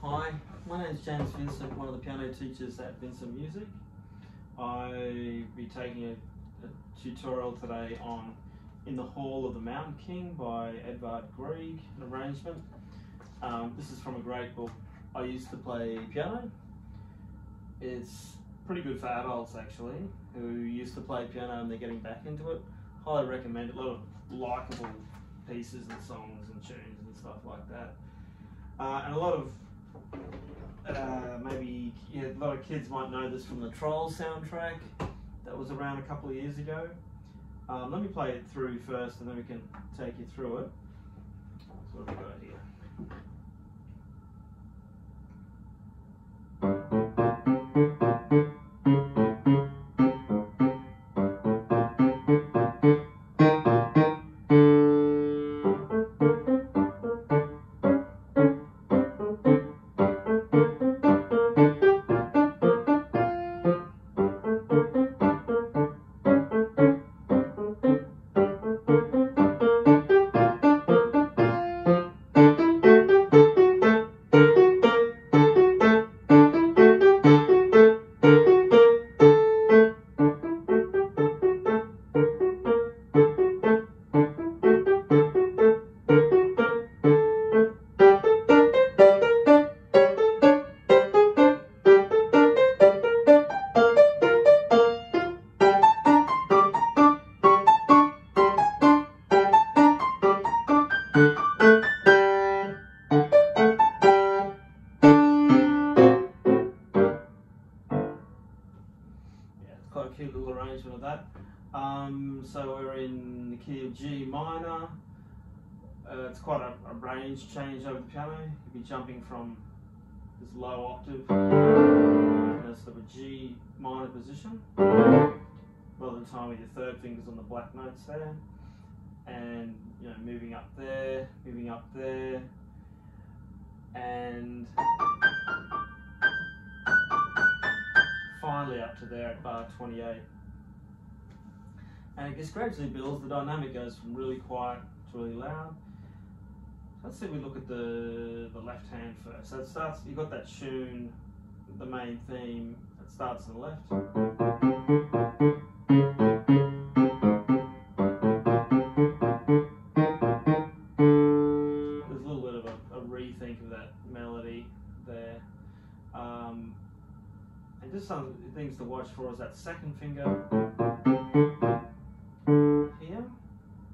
Hi, my name is James Vincent, one of the piano teachers at Vincent Music. I'll be taking a, a tutorial today on In the Hall of the Mountain King by Edvard Grieg, an arrangement. Um, this is from a great book. I used to play piano. It's pretty good for adults actually, who used to play piano and they're getting back into it. Highly recommend it. A lot of likable pieces and songs and tunes and stuff like that. Uh, and a lot of uh, maybe yeah, a lot of kids might know this from the Troll soundtrack that was around a couple of years ago. Um, let me play it through first and then we can take you through it. So what we got here? Cute little arrangement of that. Um, so we're in the key of G minor. Uh, it's quite a, a range change over the piano. You'd be jumping from this low octave a sort of a G minor position. Of the time with your third fingers on the black notes there. And you know, moving up there, moving up there, and finally up to there at bar 28. And it just gradually builds, the dynamic goes from really quiet to really loud. Let's see if we look at the, the left hand first. So it starts, you've got that tune, the main theme, it starts on the left. Watch for is that second finger here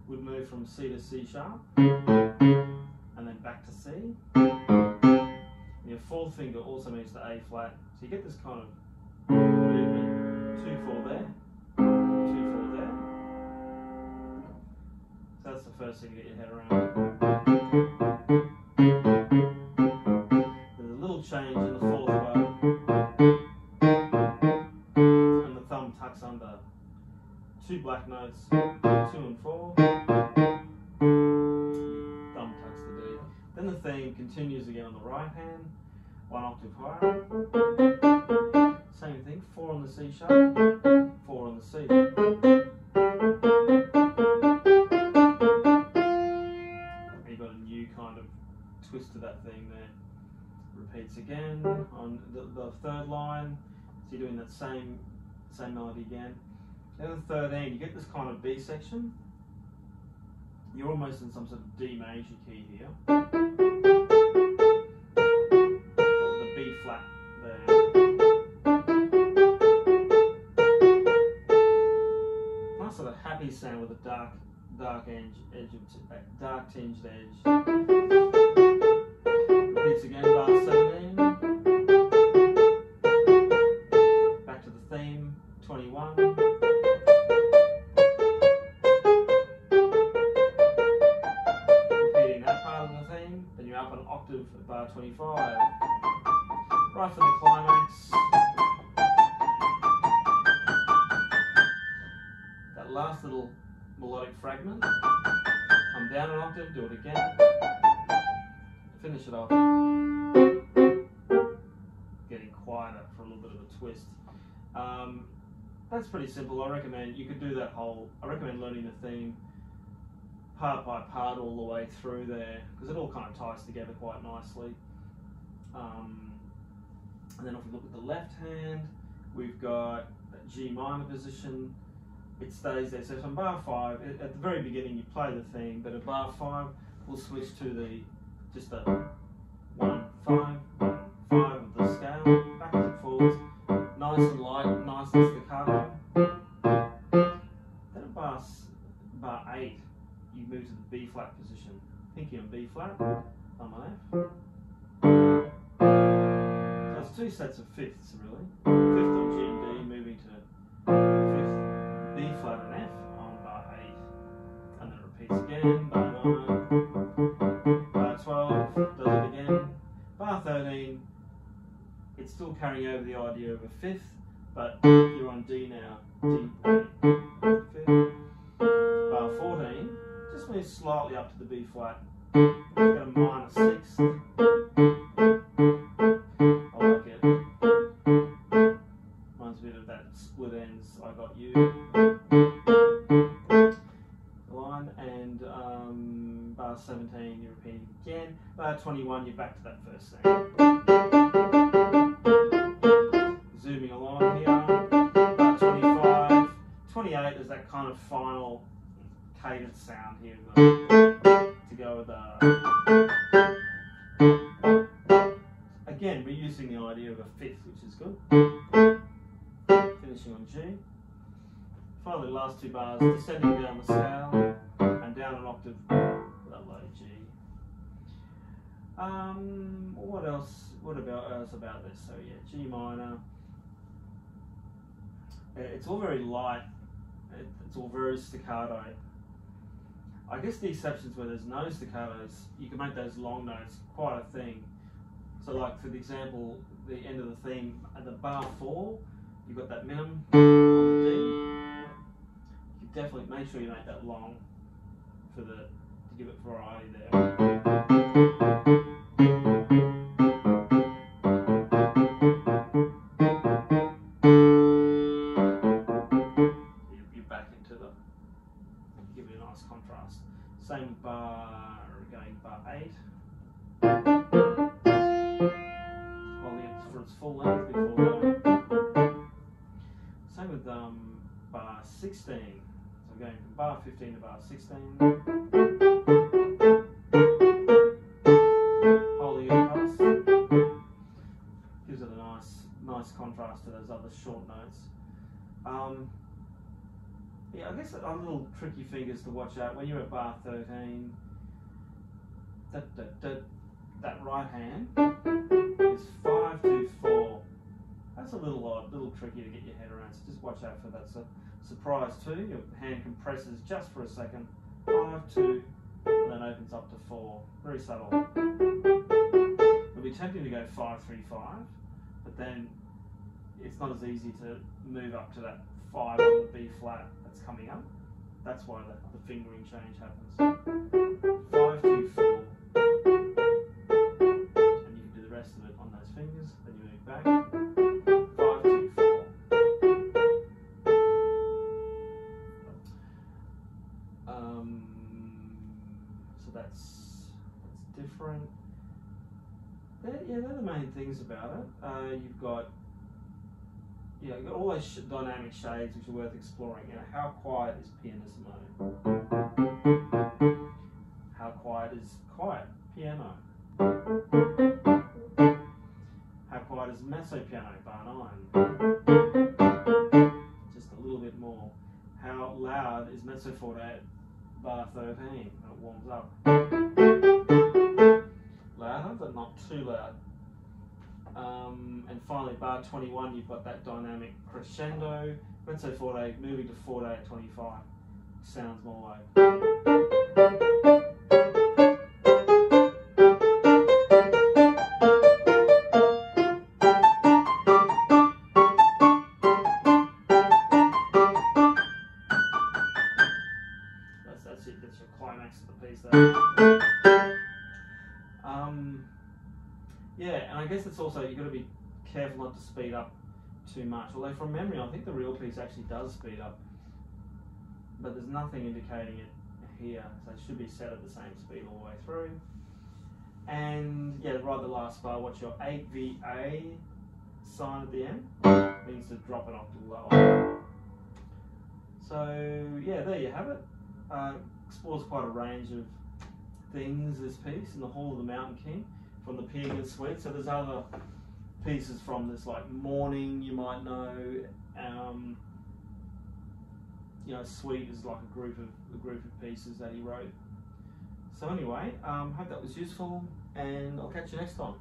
would move from C to C sharp and then back to C. And your fourth finger also moves to A flat. So you get this kind of movement. Two, four there, two, four there. So that's the first thing to get your head around. There's a little change two black notes, two and four. Thumb tucks the D. Then the theme continues again on the right hand, one octave higher. Same thing, four on the C sharp, four on the C. You've got a new kind of twist to that theme there. Repeats again on the, the third line. So you're doing that same same melody again. Then the third you get this kind of B section. You're almost in some sort of D major key here. The B flat there. Nice sort of happy sound with a dark, dark edge, edge of uh, dark tinged edge. Repeats again, last little melodic fragment. Come down an octave, do it again. Finish it off. Getting quieter for a little bit of a twist. Um, that's pretty simple. I recommend you could do that whole. I recommend learning the theme part by part all the way through there because it all kind of ties together quite nicely. Um, and then if we look at the left hand, we've got a G minor position. It stays there. So from bar five, at the very beginning, you play the theme, but at bar five, we'll switch to the just a the idea of a fifth, but you're on D now. D A fifth. Bar fourteen, just moves slightly up to the B flat. You've got a minor sixth. I like it. Me of that split ends. I got you. Line and um, bar 17, you're repeating again. Bar 21, you're back to that first thing. 28 is that kind of final cadence sound here to go with the. Again, reusing the idea of a fifth, which is good. Finishing on G. Finally, last two bars, descending down the scale and down an octave with a low G. Um, what else? What about else about this? So yeah, G minor. Uh, It's all very light. It, it's all very staccato. I guess the exceptions where there's no staccatos, you can make those long notes quite a thing. So, like for the example, the end of the theme at the bar four, you've got that minim on the D. You definitely make sure you make that long for the to give it variety there. 16. So going from bar 15 to bar 16. Holding it. Gives it a nice, nice contrast to those other short notes. Um, yeah, I guess a little tricky fingers to watch out when you're at bar 13. That, that, that, that right hand is 5 to 4. That's a little odd, a little tricky to get your head around, so just watch out for that. So, surprise too. your hand compresses just for a second. 5 2, and then opens up to 4. Very subtle. It'll be tempting to go 5 3 5, but then it's not as easy to move up to that 5 on the B flat that's coming up. That's why the, the fingering change happens. 5 2 4. And you can do the rest of it on those fingers, then you move back. Things about it. Uh, you've got yeah, you've got all those sh- dynamic shades which are worth exploring. You know, how quiet is pianissimo? How quiet is quiet piano? How quiet is mezzo piano? Bar nine. Just a little bit more. How loud is mezzo forte? Bar thirteen when it warms up. Louder, but not too loud. Um, and finally, bar 21, you've got that dynamic crescendo. Mezzo forte moving to forte at 25. Sounds more like. It's also you've got to be careful not to speed up too much. Although from memory, I think the real piece actually does speed up, but there's nothing indicating it here, so it should be set at the same speed all the way through. And yeah, right the last bar, watch your 8VA sign at the end. means to drop it off to lower. So yeah, there you have it. Uh, explores quite a range of things this piece in the Hall of the Mountain King from the Peer Gynt Suite. So there's other pieces from this like Morning you might know. Um, you know, Suite is like a group of a group of pieces that he wrote. So anyway, um, hope that was useful, and I'll catch you next time.